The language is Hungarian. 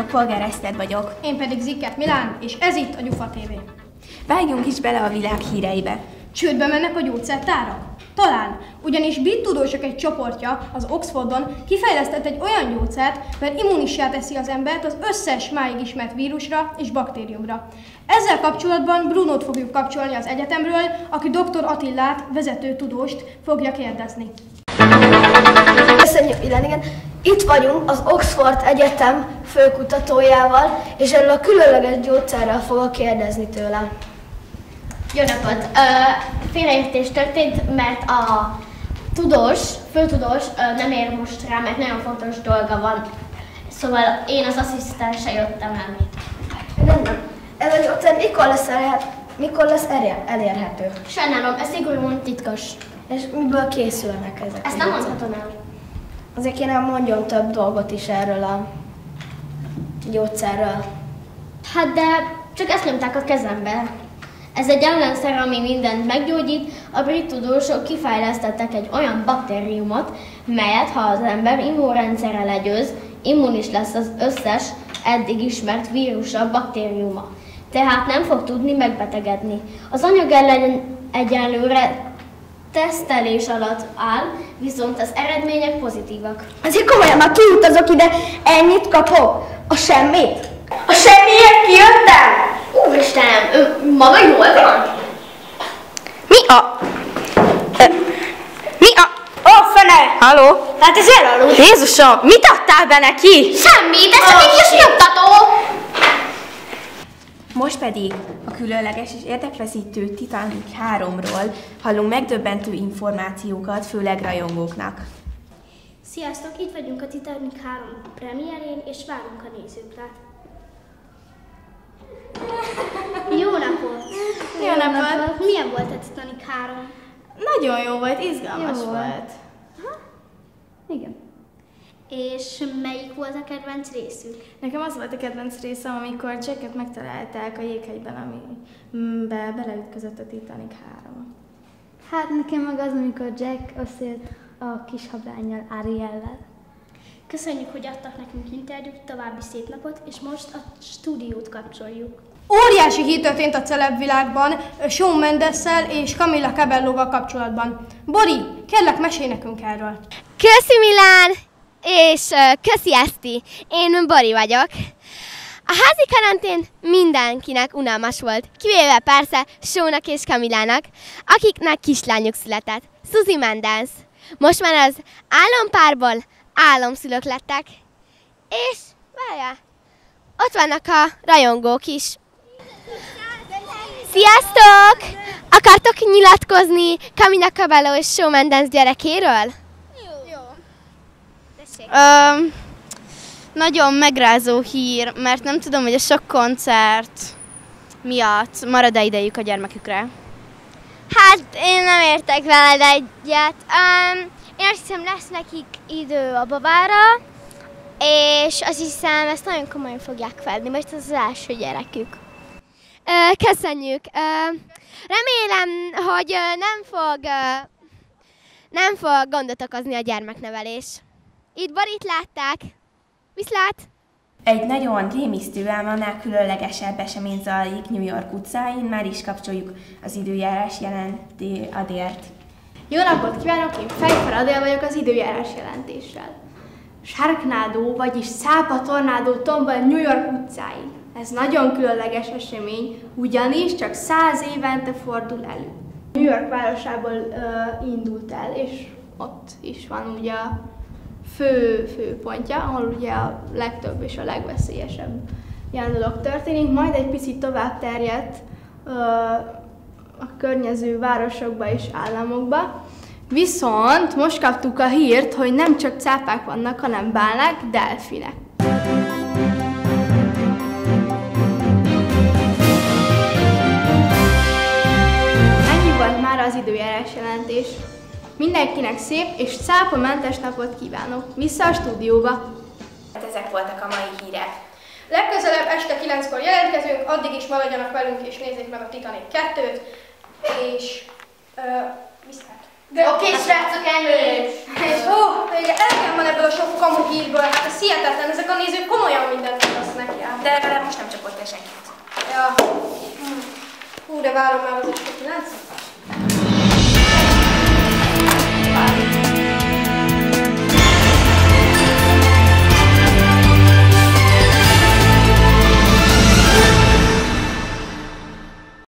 kívánok, Polgár Eszter vagyok. Én pedig Zikket Milán, és ez itt a Gyufa TV. Vágjunk is bele a világ híreibe. Csődbe mennek a gyógyszertárak? Talán, ugyanis brit tudósok egy csoportja az Oxfordon kifejlesztett egy olyan gyógyszert, mert immunissá teszi az embert az összes máig ismert vírusra és baktériumra. Ezzel kapcsolatban Brunót fogjuk kapcsolni az egyetemről, aki dr. Attillát, vezető tudóst fogja kérdezni. Köszönjük, Ilen, igen. Itt vagyunk az Oxford Egyetem főkutatójával, és erről a különleges gyógyszerrel fogok kérdezni tőle. Jó napot! Félreértés történt, mert a tudós, főtudós nem ér most rá, mert nagyon fontos dolga van. Szóval én az asszisztense jöttem el. Rendben. Ez a gyógyszer mikor lesz, elérhet, mikor lesz elér, elérhető? Sajnálom, ez szigorúan titkos. És miből készülnek ezek? Ezt nem mondhatom el. Azért kéne mondjon több dolgot is erről a gyógyszerről. Hát de csak ezt nyomták a kezembe. Ez egy ellenszer, ami mindent meggyógyít. A brit tudósok kifejlesztettek egy olyan baktériumot, melyet, ha az ember immunrendszere legyőz, immunis lesz az összes eddig ismert vírusa, baktériuma. Tehát nem fog tudni megbetegedni. Az anyag ellen egyenlőre tesztelés alatt áll, viszont az eredmények pozitívak. Azért komolyan már kiutazok ide, ennyit kapok? A semmit? A semmiért kijöttem? Úristenem, ő maga jól van? Mi a... Ö, Mi a... Ó, fene! Halló? Hát ez elaludt. Jézusom, mit adtál be neki? Semmi, de csak egy kis nyugtató! Most pedig a különleges és érdekfeszítő Titanic 3-ról hallunk megdöbbentő információkat, főleg rajongóknak. Sziasztok, itt vagyunk a Titanic 3 premierén, és várunk a nézőkre. Jó napot! Jó napot! Milyen volt a Titanic 3? Nagyon jó volt, izgalmas Jó volt. volt. Igen. És melyik volt a kedvenc részük? Nekem az volt a kedvenc részem, amikor Jacket megtalálták a jéghegyben, amibe beleütközött a Titanic 3. Hát nekem meg az, amikor Jack összélt a kis habrányjal, Ariellel. Köszönjük, hogy adtak nekünk interjút, további szép napot, és most a stúdiót kapcsoljuk. Óriási hír történt a celebvilágban Shawn mendes és Camilla Cabello-val kapcsolatban. Bori, kérlek, mesélj nekünk erről. Köszi Milán, és köszi Eszti. Én Bori vagyok. A házi karantén mindenkinek unalmas volt, kivéve persze Sónak és Kamilának, akiknek kislányuk született, Suzy Mendes. Most már az álompárból álomszülők lettek. És várjál, ott vannak a rajongók is. Sziasztok! Akartok nyilatkozni Camila Cabello és Shawn Mendes gyerekéről? Öm, nagyon megrázó hír, mert nem tudom, hogy a sok koncert miatt marad-e idejük a gyermekükre. Hát én nem értek veled egyet. Um, én azt hiszem lesz nekik idő a babára, és azt hiszem ezt nagyon komolyan fogják felni, most ez az első gyerekük. Köszönjük. Remélem, hogy nem fog, nem fog gondot okozni a gyermeknevelés. Itt Borit látták. Viszlát! Egy nagyon rémisztően annál különlegesebb esemény zajlik New York utcáin, már is kapcsoljuk az időjárás jelenti adért. Jó napot kívánok, én Fejfer Adél vagyok az időjárás jelentéssel. Sharknado, vagyis szápa tornádó tombol New York utcáin. Ez nagyon különleges esemény, ugyanis csak száz évente fordul elő. New York városából uh, indult el, és ott is van ugye fő, fő pontja, ahol ugye a legtöbb és a legveszélyesebb ilyen dolog történik, majd egy picit tovább terjedt uh, a környező városokba és államokba. Viszont most kaptuk a hírt, hogy nem csak cápák vannak, hanem bálnák, delfinek. Ennyi volt már az időjárás jelentés. Mindenkinek szép és cápamentes napot kívánok. Vissza a stúdióba! Hát ezek voltak a mai hírek. Legközelebb este 9-kor jelentkezünk, addig is maradjanak velünk és nézzék meg a Titanic 2-t, és uh, viszlát. Oké, okay, srácok, ennyi! És ó, oh, elegem van ebből a sok kamu hírből, hát ez hihetetlen, ezek a nézők komolyan mindent mondanak de legalább most nem csapott le senkit. Ja. Hú, de várom már az este 9